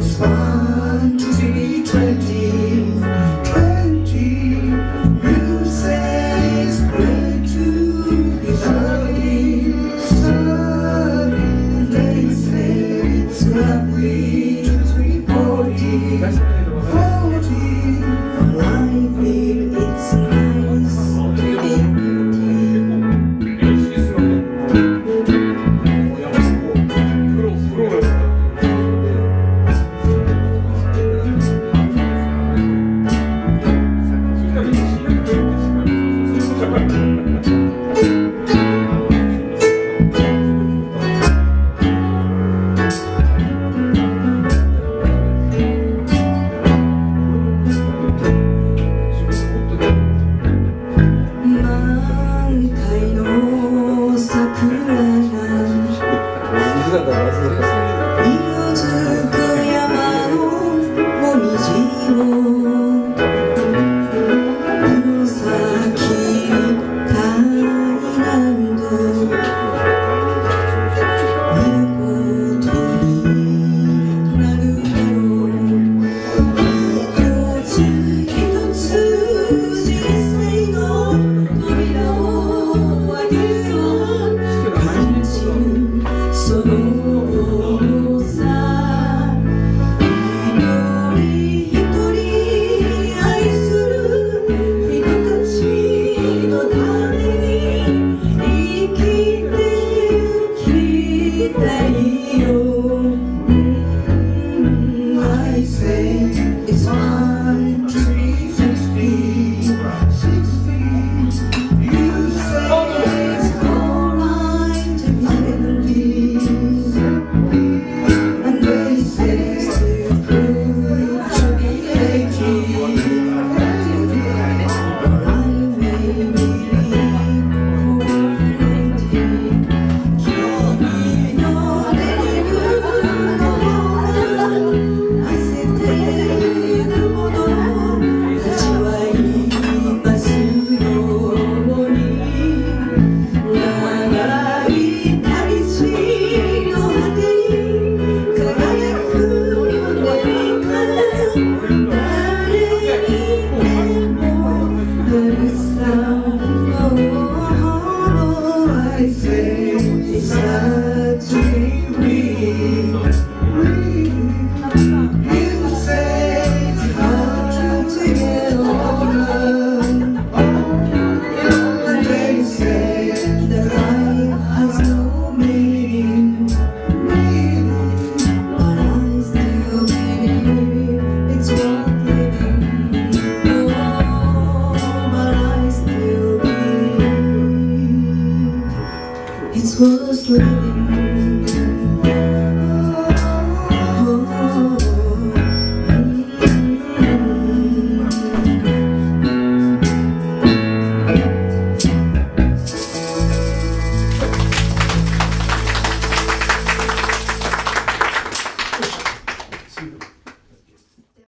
It's fun to be